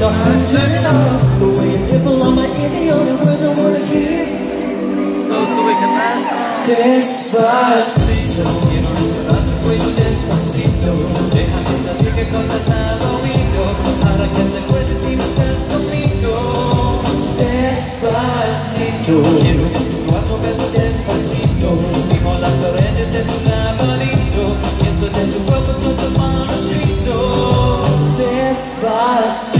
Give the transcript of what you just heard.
know how to turn it off The way you nipple on my ear The only words I wanna hear. Slow so we can last. Despacito. Quiero respirar tu cuello despacito. Déjame saber qué cosas has oído Para que te acuerdes si no estás conmigo. Despacito. Quiero tus cuatro besos despacito. Dijo las torrentes de tu laberinto Y eso de tu cuerpo todo manuscrito. Despacito.